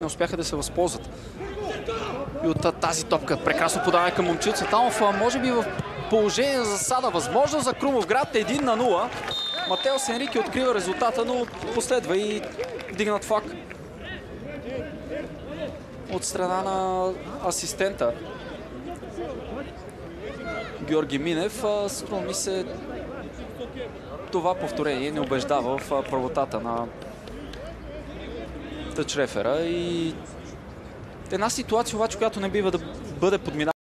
не успяха да се възползват. И от тази топка. Прекрасно подаване към момчил Цветанов. Може би в положение за засада. Възможно за Крумов град 1 на 0. Матео Сенрики открива резултата, но последва и дигнат флаг от страна на асистента. Георги Минев. Струва ми се това повторение не убеждава в правотата на тъчрефера и една ситуация обаче, която не бива да бъде подминава.